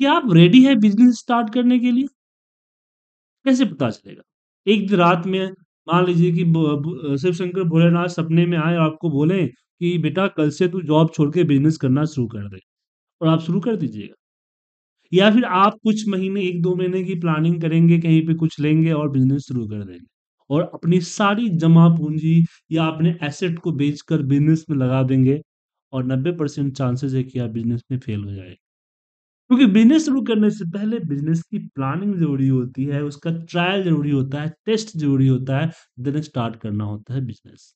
क्या आप रेडी है बिज़नेस स्टार्ट करने के लिए? कैसे पता चलेगा? एक रात में मान लीजिए कि शिव शंकर भोलेनाथ सपने में आए और आपको बोले कि बेटा कल से तू जॉब छोड़ के बिज़नेस करना शुरू कर दे और आप शुरू कर दीजिएगा। या फिर आप कुछ महीने 1-2 महीने की प्लानिंग करेंगे, कहीं पे कुछ लेंगे और बिज़नेस शुरू कर देंगे और अपनी सारी जमा पूंजी या अपने एसेट को बेचकर बिज़नेस में लगा देंगे और 90% चांसेज़ है कि आप बिज़नेस में फेल हो जाएँ। क्योंकि बिज़नेस शुरू करने से पहले बिज़नेस की प्लानिंग ज़रूरी होती है, उसका ट्रायल ज़रूरी होता है, टेस्ट ज़रूरी होता है, देन स्टार्ट करना होता है बिज़नेस।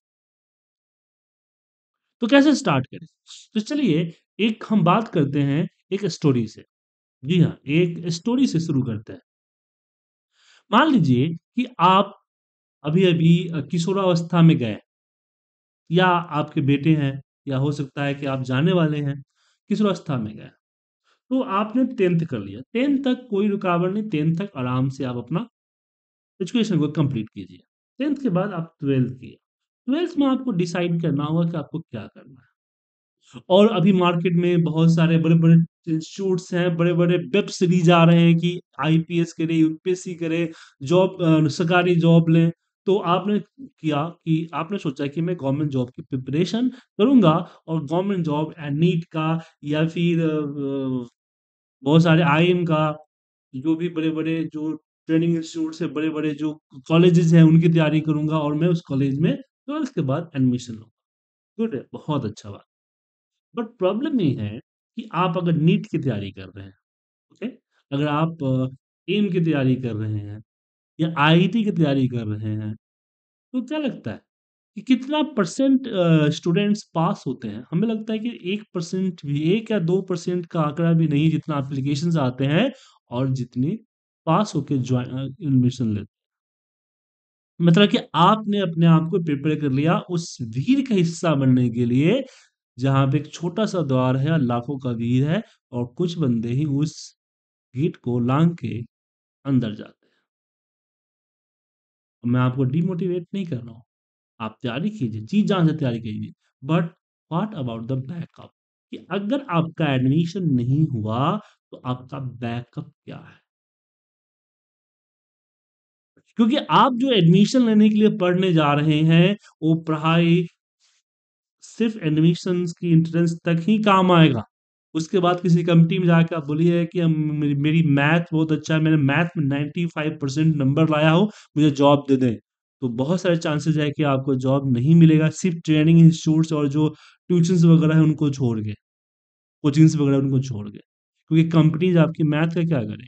तो कैसे स्टार्ट करें? तो चलिए एक हम बात करते हैं एक स्टोरी से। जी हाँ, एक स्टोरी से शुरू करते हैं। मान लीजिए कि आप अभी-अभी किशोरावस्था में गए या आपके बेटे हैं या हो सकता है कि आप जाने वाले हैं, किशोरावस्था में गए। तो आपने 10th कर लिया, 10th तक कोई रुकावट नहीं, 10th तक आराम से आप अपना एजुकेशन को कंप्लीट कीजिए। 10th के बाद आप ट्वेल्थ किया ट्वेल्थ में आपको डिसाइड करना होगा कि आपको क्या करना है। और अभी मार्केट में बहुत सारे बड़े-बड़े इंस्टीट्यूट्स हैं, बड़े-बड़े वेब सीरीज़ आ रहे हैं कि आईपीएस करें, यूपीएससी करें, जॉब सरकारी जॉब लें। तो आपने किया कि आपने सोचा कि मैं गवर्नमेंट जॉब की प्रिपरेशन करूँगा और गवर्नमेंट जॉब एंड नीट का या फिर बहुत सारे आईएम का, जो भी बड़े-बड़े जो ट्रेनिंग इंस्टीट्यूट हैं, बड़े-बड़े जो कॉलेजेस हैं, उनकी तैयारी करूँगा और मैं उस कॉलेज में 12th के बाद एडमिशन लूँगा। गुड है, बहुत अच्छा बात। बट प्रॉब्लम ये है कि आप अगर नीट की तैयारी कर रहे हैं, ओके? अगर आप एम की तैयारी कर रहे हैं या आईआईटी की तैयारी कर रहे हैं, तो क्या लगता है कि कितना परसेंट स्टूडेंट्स पास होते हैं? हमें लगता है कि एक परसेंट भी, एक या दो परसेंट का आंकड़ा भी नहीं जितना एप्लीकेशंस आते हैं और जितनी पास होके एडमिशन लेते मतलब कि आपने अपने आप को प्रिपेयर कर लिया उस भीड़ का हिस्सा बनने के लिए, जहाँ पे एक छोटा-सा द्वार है लाखों का भीड़ है और कुछ बंदे ही उस गेट को लांग के अंदर जाते हैं। मैं आपको डिमोटिवेट नहीं कर रहा हूँ। आप तैयारी कीजिए, जी जान से तैयारी कीजिए। But what about the backup? कि अगर आपका एडमिशन नहीं हुआ, तो आपका बैकअप क्या है? क्योंकि आप जो एडमिशन लेने के लिए पढ़ने जा रहे हैं, वो पढ़ाई सिर्फ़ एडमिशन की एंट्रेंस तक ही काम आएगा। उसके बाद किसी कंपनी में जाकर आप बोलिए कि मेरी मैथ बहुत अच्छा है, मैंने मैथ में 95% नंबर लाया हो मुझे जॉब दे दें। तो बहुत सारे चांसेस है कि आपको जॉब नहीं मिलेगा, सिर्फ़ ट्रेनिंग इंस्टीट्यूट्स और जो ट्यूशन्स वगैरह है उनको छोड़ के, कोचिंग्स वगैरह उनको छोड़ के। क्योंकि कंपनीज़ आपकी मैथ का क्या करेंगी?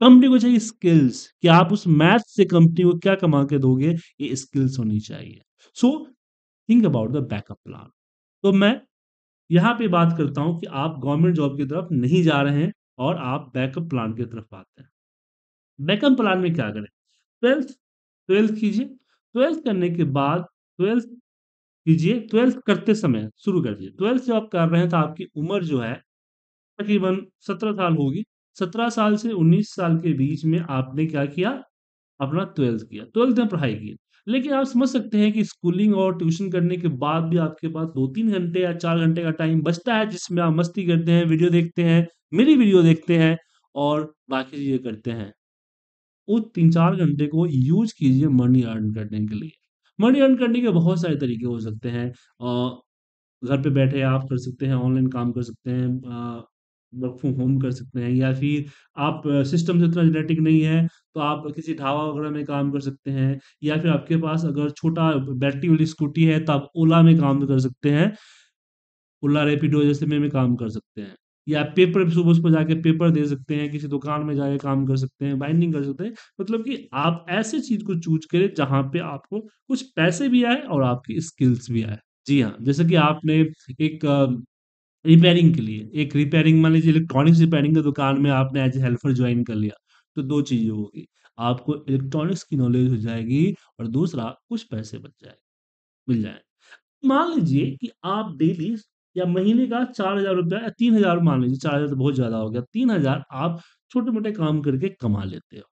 कंपनी को चाहिए स्किल्स कि आप उस मैथ से कंपनी को क्या कमा के दोगे, ये स्किल्स होनी चाहिए। So think about the backup plan. तो मैं यहाँ पे बात करता हूँ कि आप गवर्नमेंट जॉब की तरफ़ नहीं जा रहे हैं और आप बैकअप प्लान की तरफ़ आते हैं। बैकअप प्लान में क्या करें? 12th 12th कीजिए, 12th करने के बाद 12th कीजिए, 12th करते समय शुरू कर दीजिए। 12th जब आप कर रहे हैं तो आपकी उम्र जो है तकरीबन 17 साल होगी। 17 साल से 19 साल के बीच में आपने क्या किया? अपना 12th किया, 12th में पढ़ाई की। लेकिन आप समझ सकते हैं कि स्कूलिंग और ट्यूशन करने के बाद भी आपके पास 2-3 घंटे या चार घंटे का टाइम बचता है जिसमें आप मस्ती करते हैं, वीडियो देखते हैं, मेरी वीडियो देखते हैं और बाकी चीज़ें करते हैं। वो 3-4 घंटे को यूज़ कीजिए मनी अर्न करने के लिए। मनी अर्न करने के बहुत सारे तरीके हो सकते हैं। घर पे बैठे आप कर सकते हैं, ऑनलाइन काम कर सकते हैं वर्क फ्रॉम होम कर सकते हैं या फिर आप सिस्टम से इतना जेनेटिक नहीं है, तो आप किसी ढाबा वगैरह में काम कर सकते हैं या फिर आपके पास अगर छोटा बैटरी वाली स्कूटी है, तो आप ओला में काम कर सकते हैं। ओला, रेपिडो जैसे में भी काम कर सकते हैं या पेपर सुबह-सुबह जाके पेपर दे सकते हैं, किसी दुकान में जाके काम कर सकते हैं, बाइंडिंग कर सकते हैं। मतलब कि आप ऐसे चीज़ को चूज़ करें जहाँ पे आपको कुछ पैसे भी आए और आपकी स्किल्स भी आए। जी हाँ, जैसे कि आपने एक रिपेयरिंग के लिए एक रिपेयरिंग मान लीजिए इलेक्ट्रॉनिक्स रिपेयरिंग की दुकान में आपने एज़ ए हेल्पर ज्वाइन कर लिया, तो दो चीज़ें होगी। आपको इलेक्ट्रॉनिक्स की नॉलेज हो जाएगी और दूसरा कुछ पैसे बच जाए मिल जाएँ। मान लीजिए कि आप डेली या महीने का 4000 रुपया या 3000 मान लीजिए 4000 तो बहुत ज़्यादा हो गया, 3000 आप छोटे-मोटे काम करके कमा लेते हो।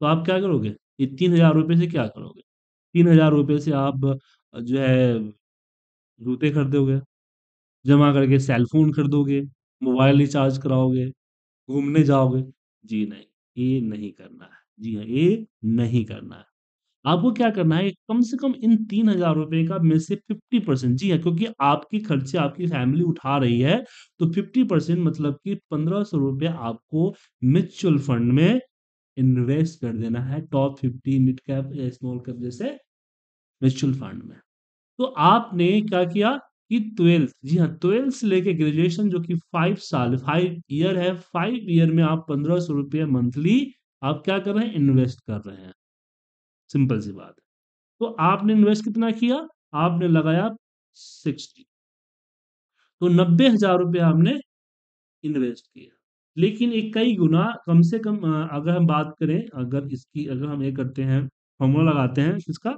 तो आप क्या करोगे? ये तीन हज़ार रुपये से क्या करोगे? तीन हज़ार रुपये से आप जो है जूते खरीदोगे, जमा करके सेल फ़ोन खरीदोगे, मोबाइल रिचार्ज कराओगे, घूमने जाओगे जी नहीं ये नहीं करना है जी हाँ ये नहीं करना है आपको क्या करना है, कम से कम इन तीन हज़ार रुपए का में से फिफ्टी परसेंट जी हाँ क्योंकि आपकी खर्चे आपकी फैमिली उठा रही है तो फिफ्टी परसेंट मतलब कि पंद्रह सौ रुपये आपको म्यूचुअल फंड में इन्वेस्ट कर देना है टॉप फिफ्टी मिड कैप या स्मॉल कैप जैसे म्यूचुअल फंड में। तो आपने क्या किया कि ट्वेल्थ जी हाँ ट्वेल्थ से लेके ग्रेजुएशन जो कि फाइव साल फाइव ईयर है फाइव ईयर में आप पंद्रह सौ रुपये मंथली आप क्या कर रहे हैं इन्वेस्ट कर रहे हैं। सिंपल सी बात है। तो आपने इन्वेस्ट कितना किया? आपने लगाया सिक्सटी। तो नब्बे हज़ार रुपये आपने इन्वेस्ट किया। लेकिन एक कई गुना कम से कम अगर हम बात करें, अगर इसकी, अगर हम ये करते हैं, फॉर्मूला लगाते हैं किसका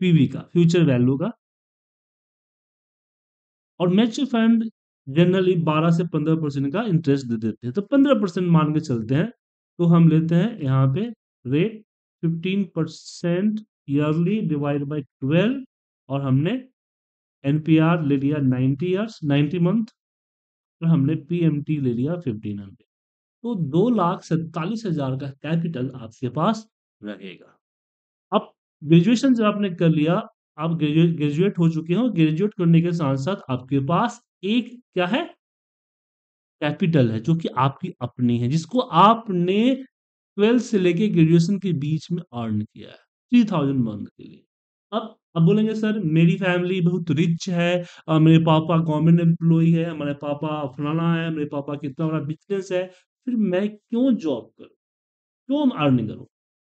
पीवी का, फ्यूचर वैल्यू का। और म्यूचुअल फंड जनरली 12 से 15 परसेंट का इंटरेस्ट दे देते हैं। तो 15 परसेंट मान के चलते हैं तो हम लेते हैं यहाँ पे rate 15 percent yearly divide by 12 और हमने एनपीआर ले लिया 90 ईयर्स 90 मंथ और हमने पीएमटी ले लिया 1500 तो दो लाख सैतालीस हज़ार का कैपिटल आपके पास रहेगा। अब ग्रेजुएशन जब आपने कर लिया, आप ग्रेजुएट ग्रेजुएट हो चुके हो ग्रेजुएट करने के साथ साथ आपके पास एक क्या है? कैपिटल है जो कि आपकी अपनी है, जिसको आपने ट्वेल्थ से लेके ग्रेजुएशन के बीच में अर्न किया है थ्री थाउज़ेंड मंथ के लिए। अब अब बोलेंगे सर मेरी फैमिली बहुत रिच है आ, मेरे पापा गवर्नमेंट एम्प्लॉय है हमारे पापा फलाना है मेरे पापा कितना बड़ा बिज़नेस है फिर मैं क्यों जॉब करूँ? क्यों अर्निंग करूँ?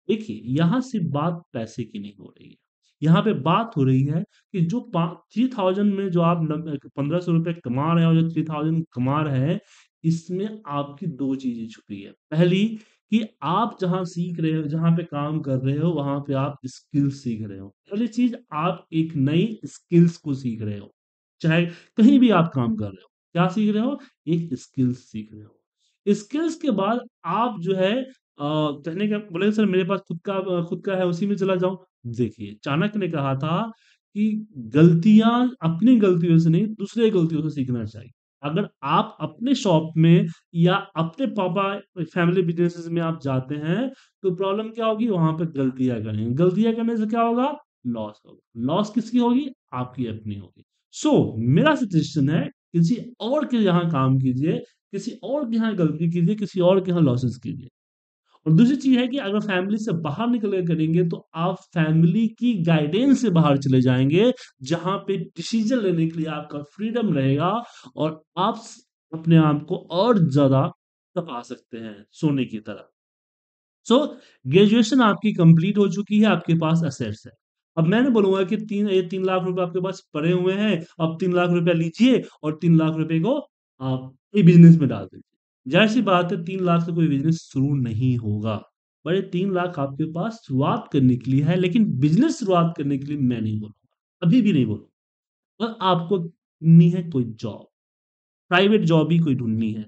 देखिए यहाँ से बात पैसे की नहीं हो रही है। यहाँ पे बात हो रही है कि जो थ्री थाउज़ेंड में जो आप पंद्रह सौ रुपये कमा रहे हो जो थ्री थाउज़ेंड कमा रहे हैं इसमें आपकी दो चीज़ें छुपी है। पहली कि आप जहाँ सीख रहे हो, जहाँ पे काम कर रहे हो, वहाँ पे आप स्किल्स सीख रहे हो। पहली चीज़ आप एक नई स्किल्स को सीख रहे हो। चाहे कहीं भी आप काम कर रहे हो। क्या सीख रहे हो? एक स्किल्स सीख रहे हो। स्किल्स के बाद आप जो है कहने का बोले, सर, मेरे पास खुद का खुद का है, उसी में चला जाऊँ? देखिए, चाणक्य ने कहा था कि गलतियाँ अपनी गलतियों से नहीं, दूसरे गलतियों से सीखना चाहिए। अगर आप अपने शॉप में या अपने पापा फैमिली बिज़नेस में आप जाते हैं तो प्रॉब्लम क्या होगी? वहाँ पर गलतियाँ करेंगे। गलतियाँ करने से क्या होगा? लॉस होगा। लॉस किसकी होगी? आपकी अपनी होगी। सो, मेरा सजेशन है, किसी और के यहाँ काम कीजिए, किसी और के यहाँ गलती कीजिए, किसी और के यहाँ लॉसेस कीजिए। और दूसरी चीज़ है कि अगर फैमिली से बाहर निकल करेंगे तो आप फैमिली की गाइडेंस से बाहर चले जाएँगे जहाँ पे डिसीज़न लेने के लिए आपका फ्रीडम रहेगा और आप अपने आप को और ज़्यादा तपा सकते हैं सोने की तरह। सो so, ग्रेजुएशन आपकी कंप्लीट हो चुकी है आपके पास असेट्स है। अब मैंने बोलूँगा कि तीन ये तीन लाख रुपए आपके पास पड़े हुए हैं अब तीन लाख रुपया लीजिए और तीन लाख रुपए को आप ये बिज़नेस में डाल दीजिए। ज़ाहिर सी बात है, तीन लाख से कोई बिज़नेस शुरू नहीं होगा। बड़े तीन लाख आपके पास शुरुआत करने के लिए है, लेकिन बिज़नेस शुरुआत करने के लिए मैं नहीं बोलूँगा। अभी भी नहीं बोलूँगा। और आपको ढूंढनी है कोई जॉब प्राइवेट जॉब ही कोई ढूंढनी है।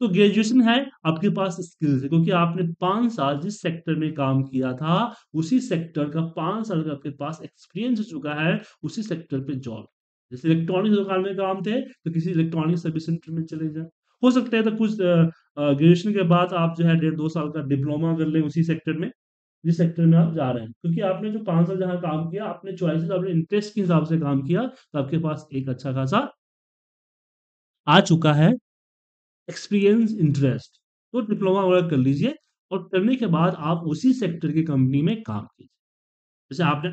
तो ग्रेजुएशन है आपके पास स्किल्स है क्योंकि आपने पाँच साल जिस सेक्टर में काम किया था, उसी सेक्टर का पाँच साल का आपके पास एक्सपीरियंस हो चुका है, उसी सेक्टर पे जॉब जैसे इलेक्ट्रॉनिक दुकान में काम थे तो किसी इलेक्ट्रॉनिक सर्विस सेंटर में चले जाए हो सकता है तो कुछ ग्रेजुएशन के बाद आप जो है डेढ़ दो साल का डिप्लोमा कर लें उसी सेक्टर में, जिस सेक्टर में आप जा रहे हैं। क्योंकि आपने जो पाँच साल जहाँ काम किया, आपने चॉइसेस अपने इंटरेस्ट के हिसाब से काम किया तो आपके पास एक अच्छा खासा आ चुका है एक्सपीरियंस, इंटरेस्ट। तो डिप्लोमा वगैरह कर लीजिए और करने के बाद आप उसी सेक्टर की कंपनी में काम कीजिए। जैसे आपने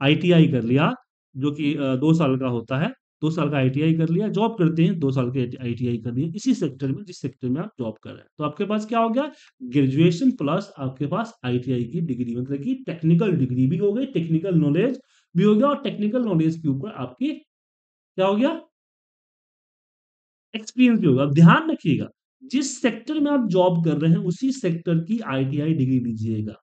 आईटीआई कर लिया, जो कि दो साल का होता है दो साल का आईटीआई कर लिया जॉब करते हैं, दो साल के आईटीआई कर लिया इसी सेक्टर में, जिस सेक्टर में आप जॉब कर रहे हैं। तो आपके पास क्या हो गया? ग्रेजुएशन प्लस आपके पास आईटीआई की डिग्री मतलब की टेक्निकल डिग्री भी हो गई टेक्निकल नॉलेज भी हो गया और टेक्निकल नॉलेज के ऊपर आपकी क्या हो गया? एक्सपीरियंस भी होगा ध्यान रखिएगा, जिस सेक्टर में आप जॉब कर रहे हैं, उसी सेक्टर की आईटीआई डिग्री लीजिएगा।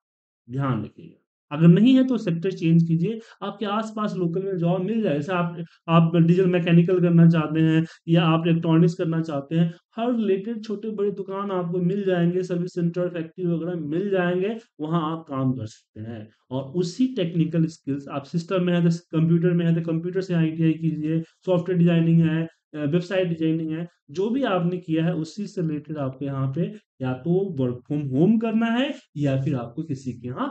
ध्यान रखिएगा। अगर नहीं है तो सेक्टर चेंज कीजिए। आपके आसपास लोकल में जॉब मिल जाए, जैसे आप आप डीजल मैकेनिकल करना चाहते हैं या आप इलेक्ट्रॉनिक्स करना चाहते हैं, हर रिलेटेड छोटे बड़े दुकान आपको मिल जाएँगे सर्विस सेंटर फैक्ट्री वगैरह मिल जाएँगे, वहाँ आप काम कर सकते हैं। और उसी टेक्निकल स्किल्स आप सिस्टम में है तो कंप्यूटर में है तो कंप्यूटर से आईटीआई कीजिए सॉफ्टवेयर डिज़ाइनिंग है वेबसाइट डिज़ाइनिंग है, जो भी आपने किया है, उसी से रिलेटेड आपको यहाँ पे या तो वर्क फ्रॉम होम करना है या फिर आपको किसी के यहाँ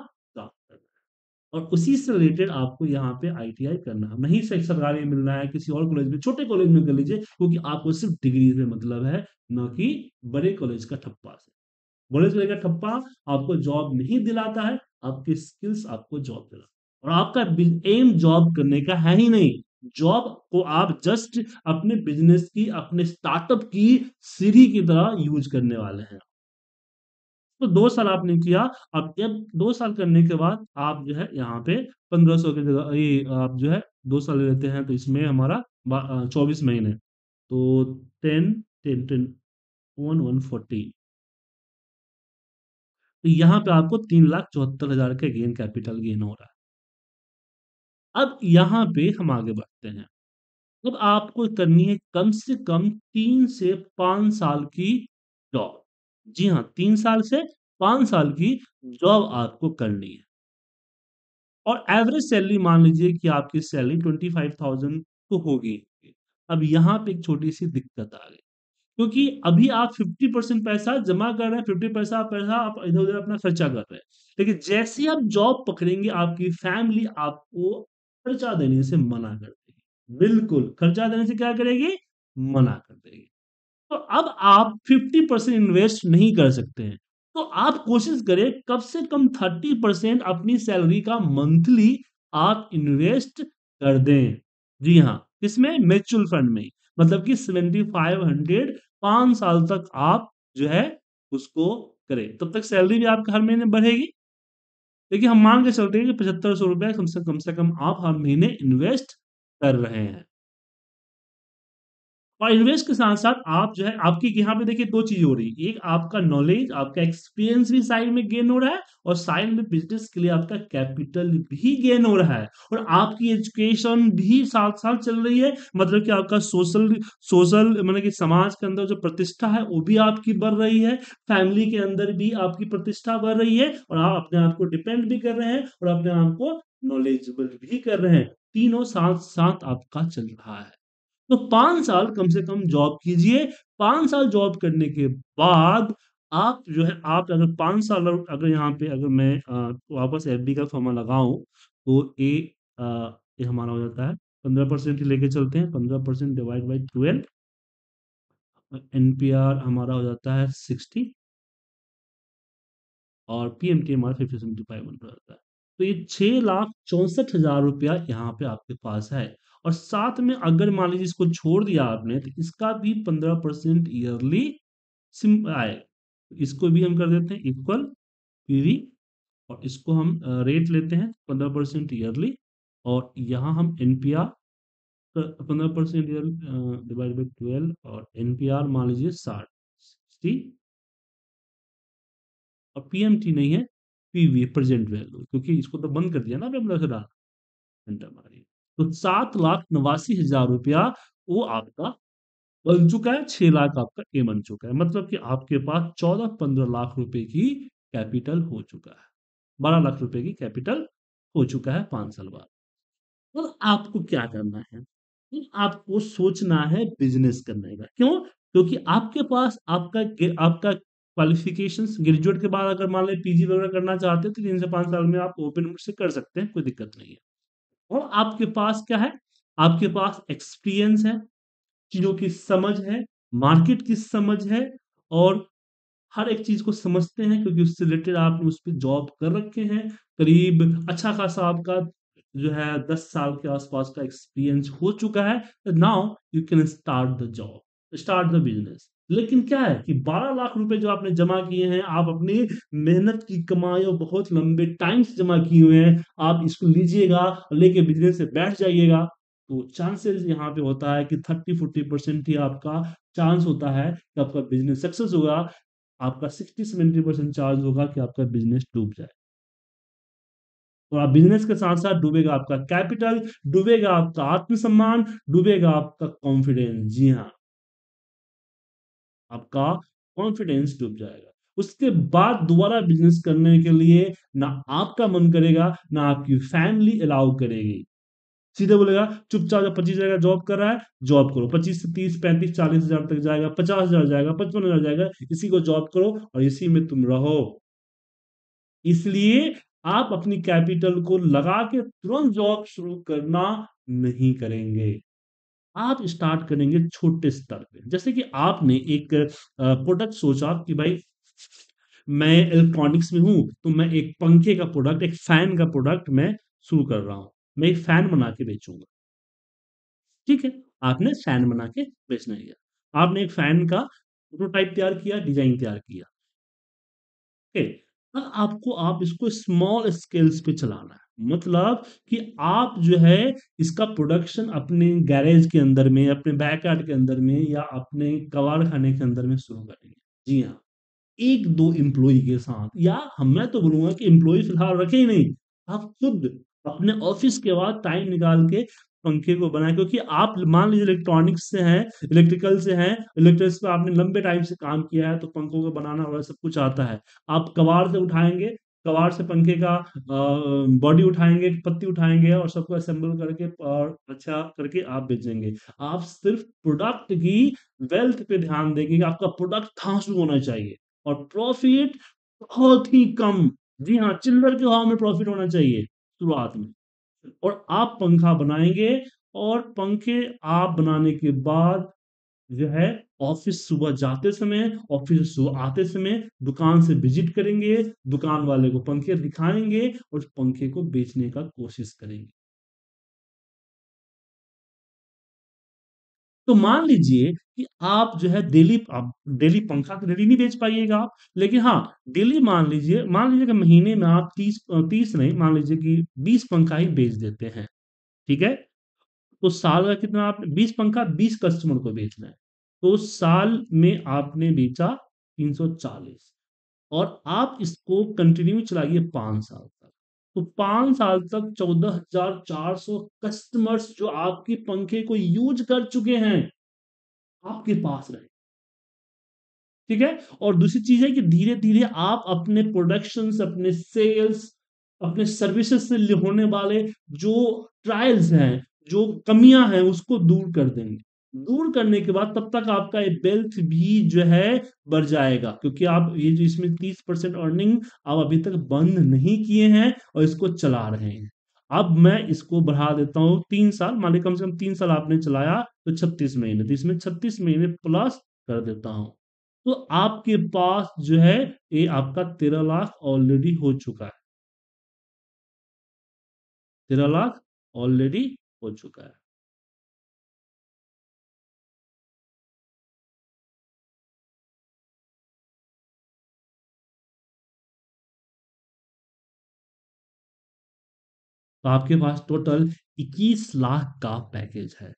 और उसी से रिलेटेड आपको यहाँ पे आईटीआई करना है। नहीं सरकारी मिलना है, किसी और कॉलेज में, छोटे कॉलेज में कर लीजिए, क्योंकि आपको सिर्फ़ डिग्री से मतलब है, न कि बड़े कॉलेज का ठप्पा से। बड़े कॉलेज का ठप्पा आपको जॉब नहीं दिलाता है, आपकी स्किल्स आपको जॉब दिलाता और आपका एम जॉब करने का है ही नहीं। जॉब को आप जस्ट अपने बिज़नेस की, अपने स्टार्टअप की सीढ़ी की तरह यूज़ करने वाले हैं। तो दो साल आपने किया, अब जब दो साल करने के बाद आप जो है यहाँ पे पंद्रह सौ की जगह, ये आप जो है दो साल लेते हैं तो इसमें हमारा चौबीस महीने। तो ten ten ten, one one forty. तो यहाँ पे आपको तीन लाख चौहत्तर हज़ार का गेन कैपिटल गेन हो रहा है। अब यहाँ पे हम आगे बढ़ते हैं। अब आपको करनी है कम से कम तीन से पाँच साल की जॉब। जी हाँ तीन साल से पाँच साल की जॉब आपको करनी है। और एवरेज सैलरी मान लीजिए कि आपकी सैलरी ट्वेंटी फाइव थाउज़ेंड तो होगी अब यहाँ पे एक छोटी सी दिक्कत आ गई, क्योंकि अभी आप 50 परसेंट पैसा जमा कर रहे हैं 50 पैसा पैसा आप इधर उधर अपना खर्चा कर रहे हैं। लेकिन जैसे ही आप जॉब पकड़ेंगे, आपकी फैमिली आपको खर्चा देने से मना कर देगी। बिल्कुल, खर्चा देने से क्या करेगी? मना कर देगी। तो अब आप 50 परसेंट इन्वेस्ट नहीं कर सकते हैं। तो आप कोशिश करें कम से कम 30 परसेंट अपनी सैलरी का मंथली आप इन्वेस्ट कर दें। जी हाँ किसमें म्यूचुअल फंड में मतलब कि सेवेंटी फाइव हंड्रेड पाँच साल तक आप जो है उसको करें। तब तक सैलरी भी आपके हर महीने बढ़ेगी। देखिए हम मान के चलते हैं कि पचहत्तर सौ रुपया कम से कम से कम आप हर महीने इन्वेस्ट कर रहे हैं। और इन्वेस्ट के साथ साथ आप जो है, आपकी यहाँ पे देखिए दो चीज़ हो रही है। एक, आपका नॉलेज आपका एक्सपीरियंस भी साइड में गेन हो रहा है और साइड में बिज़नेस के लिए आपका कैपिटल भी गेन हो रहा है। और आपकी एजुकेशन भी साथ साथ चल रही है। मतलब कि आपका सोशल सोशल मतलब कि समाज के अंदर जो प्रतिष्ठा है, वो भी आपकी बढ़ रही है। फैमिली के अंदर भी आपकी प्रतिष्ठा बढ़ रही है और आप अपने आप को डिपेंड भी कर रहे हैं और अपने आप को नॉलेजेबल भी कर रहे हैं। तीनों साथ साथ आपका चल रहा है। तो पाँच साल कम से कम जॉब कीजिए। पाँच साल जॉब करने के बाद आप जो है आप अगर पाँच साल अगर यहाँ पे अगर मैं वापस एफबी का फॉर्मा लगाऊँ तो ए आ, हमारा हो जाता है पंद्रह परसेंट लेके चलते हैं। पंद्रह percent divide by twelve NPR हमारा हो जाता है सिक्सटी और पीएमटी हमारा फिफ्टी सेवेंटी फाइव हो जाता है। तो ये छह लाख चौसठ हज़ार रुपया यहाँ पे आपके पास है। और साथ में अगर मान लीजिए इसको छोड़ दिया आपने तो इसका भी पंद्रह परसेंट ईयरली आए। इसको भी हम कर देते हैं इक्वल पीवी और इसको हम रेट लेते हैं पंद्रह परसेंट ईयरली और यहाँ हम एनपीआर पंद्रह percent year divide by twelve और एनपीआर मान लीजिए साठ सिक्सटी और पीएमटी नहीं है पीवी प्रेजेंट वैल्यू क्योंकि इसको तो बंद कर दिया ना आपने से डालना एंटर मारिए। तो सात लाख नवासी हज़ार रुपया वो आपका बन चुका है, छह लाख आपका ए बन चुका है। मतलब कि आपके पास चौदह पंद्रह लाख रुपए की कैपिटल हो चुका है। बारह लाख रुपए की कैपिटल हो चुका है पाँच साल बाद। तो आपको क्या करना है? तो आपको सोचना है बिज़नेस करने का। क्यों? क्योंकि आपके पास आपका आपका क्वालिफिकेशन ग्रेजुएट के बाद अगर मान लें पीजी वगैरह करना चाहते हैं तो तीन से पाँच साल में आप ओपन से कर सकते हैं, कोई दिक्कत नहीं है। और आपके पास क्या है? आपके पास एक्सपीरियंस है, चीज़ों की समझ है मार्केट की समझ है और हर एक चीज़ को समझते हैं क्योंकि उससे रिलेटेड आपने उस पर जॉब कर रखे हैं। करीब अच्छा खासा आपका जो है दस साल के आसपास का एक्सपीरियंस हो चुका है। Now you can start the job start the business लेकिन क्या है कि 12 लाख रुपए जो आपने जमा किए हैं, आप अपनी मेहनत की कमाई और बहुत लंबे टाइम से जमा किए हुए हैं। आप इसको लीजिएगा, लेके बिज़नेस से बैठ जाइएगा। तो चांसेस यहाँ पे होता है कि 30 40 परसेंट ही आपका चांस होता है कि आपका बिज़नेस सक्सेस होगा। आपका 60 70 परसेंट चांस होगा कि आपका बिज़नेस डूब जाए। और आप बिज़नेस के साथ साथ डूबेगा आपका कैपिटल डूबेगा आपका आत्मसम्मान, डूबेगा आपका कॉन्फिडेंस जी हाँ। आपका कॉन्फिडेंस डूब जाएगा। उसके बाद दोबारा बिज़नेस करने के लिए ना आपका मन करेगा, ना आपकी फैमिली अलाउ करेगी। सीधे बोलेगा, चुपचाप जब पच्चीस हज़ार जॉब कर रहा है जॉब करो। पच्चीस से तीस, पैंतीस, चालीस हज़ार तक जाएगा, पचास हज़ार जाएगा, पचपन हज़ार जाएगा, इसी को जॉब करो और इसी में तुम रहो। इसलिए आप अपनी कैपिटल को लगा के तुरंत जॉब शुरू करना नहीं करेंगे। आप स्टार्ट करेंगे छोटे स्तर पे। जैसे कि आपने एक प्रोडक्ट सोचा कि भाई, मैं इलेक्ट्रॉनिक्स में हूँ तो मैं एक पंखे का प्रोडक्ट एक फ़ैन का प्रोडक्ट मैं शुरू कर रहा हूँ। मैं एक फ़ैन बना के बेचूँगा। ठीक है? आपने फ़ैन बना के बेचना किया आपने एक फ़ैन का प्रोटोटाइप तैयार किया डिज़ाइन तैयार किया। ठीक अब आपको, आप इसको स्मॉल स्केल्स पे चलाना है। मतलब कि आप जो है इसका प्रोडक्शन अपने गैरेज के अंदर में, अपने बैकयार्ड के अंदर में या अपने कबाड़ खाने के अंदर में शुरू करेंगे। जी हाँ। एक दो एम्प्लॉय के साथ, या मैं तो बोलूँगा कि एम्प्लॉय फ़िलहाल रखे ही नहीं। आप खुद अपने ऑफ़िस के बाद टाइम निकाल के पंखे को बनाए, क्योंकि आप मान लीजिए इलेक्ट्रॉनिक्स से हैं इलेक्ट्रिकल से हैं इलेक्ट्रिक्स पे आपने लंबे टाइम से काम किया है तो पंखों को बनाना वगैरह सब कुछ आता है। आप कबाड़ से उठाएँगे कबाड़ से पंखे का बॉडी उठाएँगे, पत्ती उठाएँगे और सबको असेंबल करके और अच्छा करके आप बेचेंगे आप सिर्फ़ प्रोडक्ट की वेल्थ पे ध्यान देंगे आपका प्रोडक्ट धांसू होना चाहिए और प्रॉफिट बहुत ही कम। जी हाँ चिल्लर के भाव में प्रॉफिट होना चाहिए शुरुआत में। और आप पंखा बनाएँगे और पंखे आप बनाने के बाद जो है ऑफ़िस सुबह जाते समय ऑफ़िस सुबह आते समय दुकान से विज़िट करेंगे, दुकान वाले को पंखे दिखाएँगे और उस पंखे को बेचने का कोशिश करेंगे। तो मान लीजिए कि आप जो है डेली, आप डेली पंखा तो डेली नहीं बेच पाइएगा आप, लेकिन हाँ डेली मान लीजिए मान लीजिए कि महीने में आप तीस तीस नहीं, मान लीजिए कि बीस पंखा ही बेच देते हैं, ठीक है? तो साल का कितना आप, बीस पंखा, बीस कस्टमर को बेचना है। तो साल में आपने बेचा तीन सौ चालीस। और आप इसको कंटिन्यू चलाइए पाँच साल तक। तो पाँच साल तक चौदह हज़ार चार सौ कस्टमर्स जो आपके पंखे को यूज़ कर चुके हैं, आपके पास रहे। ठीक है? और दूसरी चीज़ है कि धीरे धीरे आप अपने प्रोडक्शन अपने सेल्स अपने सर्विसेज़ से होने वाले जो ट्रायल्स हैं, जो कमियाँ हैं, उसको दूर कर देंगे। दूर करने के बाद तब तक आपका ये वेल्थ भी जो है बढ़ जाएगा। क्योंकि आप ये जो इसमें तीस परसेंट अर्निंग आप अभी तक बंद नहीं किए हैं और इसको चला रहे हैं। अब मैं इसको बढ़ा देता हूँ तीन साल, मान कम से कम तीन साल आपने चलाया तो छत्तीस महीने तो इसमें छत्तीस महीने प्लस कर देता हूँ। तो आपके पास जो है ये आपका तेरह लाख ऑलरेडी हो चुका है। तेरह लाख ऑलरेडी हो चुका है। तो आपके पास टोटल 21 लाख का पैकेज है।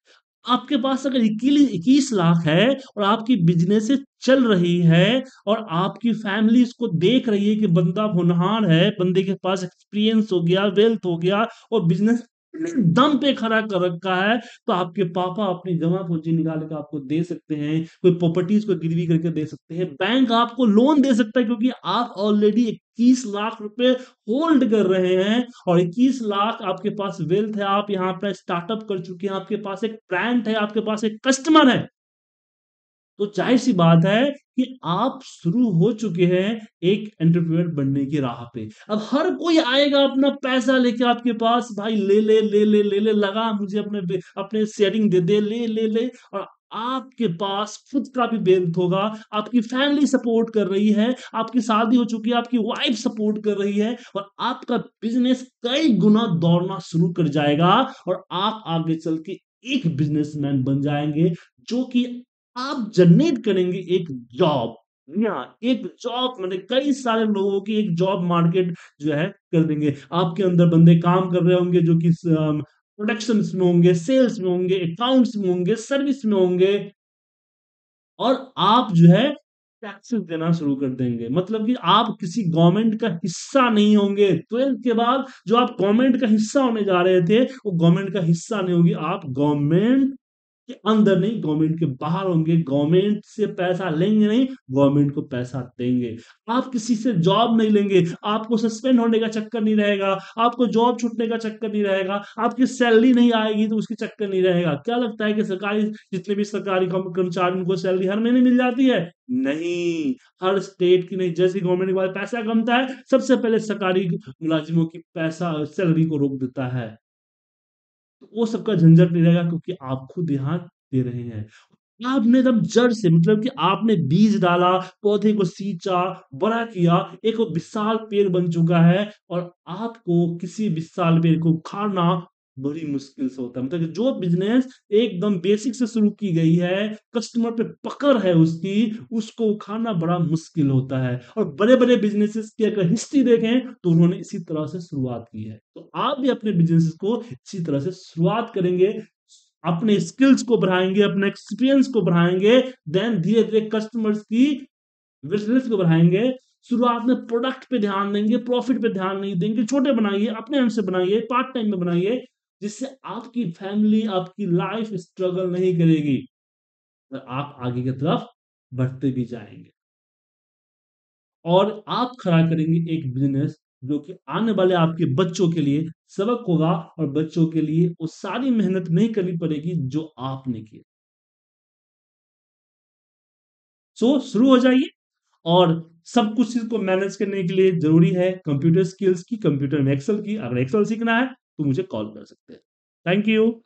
आपके पास अगर इक्कीस लाख है और आपकी बिज़नेस चल रही है और आपकी फैमिली इसको देख रही है कि बंदा होनहार है, बंदे के पास एक्सपीरियंस हो गया वेल्थ हो गया और बिज़नेस दम पे खड़ा कर रखा है तो आपके पापा अपनी जमा पूंजी निकाल के आपको दे सकते हैं, कोई प्रॉपर्टीज़ को गिरवी करके दे सकते हैं बैंक आपको लोन दे सकता है, क्योंकि आप ऑलरेडी इक्कीस लाख रुपए होल्ड कर रहे हैं, और इक्कीस लाख आपके पास वेल्थ है, आप यहाँ पर स्टार्टअप कर चुके हैं, आपके पास एक ब्रांड है, आपके पास एक कस्टमर है। तो ज़ाहिर सी बात है कि आप शुरू हो चुके हैं एक एंटरप्रेन्योर बनने की राह पे। अब हर कोई आएगा अपना पैसा लेके आपके पास, भाई ले ले ले ले ले ले, लगा मुझे अपने अपने शेयरिंग दे दे, ले ले ले। और आपके पास खुद का भी वेल्थ होगा। आपकी फैमिली सपोर्ट कर रही है, आपकी शादी हो चुकी है, आपकी वाइफ सपोर्ट कर रही है और आपका बिज़नेस कई गुना दौड़ना शुरू कर जाएगा और आप आगे चल के एक बिजनेसमैन बन जाएँगे, जो कि आप जनरेट करेंगे एक जॉब या एक जॉब मतलब कई सारे लोगों की एक जॉब मार्केट जो है कर देंगे। आपके अंदर बंदे काम कर रहे होंगे जो कि प्रोडक्शन में होंगे सेल्स में होंगे अकाउंट्स में होंगे सर्विस में होंगे। और आप जो है टैक्सेस देना शुरू कर देंगे। मतलब कि आप किसी गवर्नमेंट का हिस्सा नहीं होंगे। ट्वेल्थ के बाद जो आप गवर्नमेंट का हिस्सा होने जा रहे थे, वो गवर्नमेंट का हिस्सा नहीं होगी। आप गवर्नमेंट के अंदर नहीं, गवर्नमेंट के बाहर होंगे, गवर्नमेंट से पैसा लेंगे नहीं, गवर्नमेंट को पैसा देंगे। आप किसी से जॉब नहीं लेंगे, आपको सस्पेंड होने का चक्कर नहीं रहेगा, आपको जॉब छूटने का चक्कर नहीं रहेगा, आपकी सैलरी नहीं आएगी तो उसके चक्कर नहीं रहेगा। क्या लगता है कि सरकारी, जितने भी सरकारी कर्मचारी उनको सैलरी हर महीने मिल जाती है? नहीं। हर स्टेट की नहीं, जैसे गवर्नमेंट के पास पैसा कमता है, सबसे पहले सरकारी मुलाजिमों की पैसा, सैलरी को रोक देता है। तो वो सबका झंझट नहीं रहेगा क्योंकि आप खुद यहाँ दे रहे हैं। आपने एकदम जड़ से मतलब कि आपने बीज डाला, पौधे को सींचा, बड़ा किया, एक विशाल पेड़ बन चुका है और आपको किसी विशाल पेड़ को उखाड़ना बड़ी मुश्किल से होता है। मतलब जो बिज़नेस एकदम बेसिक से शुरू की गई है कस्टमर पे पकड़ है उसकी, उसको उखाना बड़ा मुश्किल होता है। और बड़े बड़े बिजनेसेस की अगर हिस्ट्री देखें तो उन्होंने इसी तरह से शुरुआत की है। तो आप भी अपने बिज़नेस को इसी तरह से शुरुआत करेंगे, अपने स्किल्स को बढ़ाएँगे, अपने एक्सपीरियंस को बढ़ाएँगे देन धीरे धीरे कस्टमर्स की बिज़नेस को बढ़ाएँगे। शुरुआत में प्रोडक्ट पे ध्यान देंगे प्रॉफिट पे ध्यान नहीं देंगे। छोटे बनाइए, अपने एंड से बनाइए पार्ट टाइम में बनाइए। जिससे आपकी फैमिली, आपकी लाइफ स्ट्रगल नहीं करेगी और आप आगे की तरफ़ बढ़ते भी जाएँगे। और आप खड़ा करेंगे एक बिज़नेस जो कि आने वाले आपके बच्चों के लिए सबक होगा और बच्चों के लिए वो सारी मेहनत नहीं करनी पड़ेगी जो आपने की। सो, शुरू हो जाइए और सब कुछ चीज़ को मैनेज करने के लिए ज़रूरी है कंप्यूटर स्किल्स की, कंप्यूटर में एक्सेल की, अगर एक्सेल सीखना है तो मुझे कॉल कर सकते हैं। Thank you.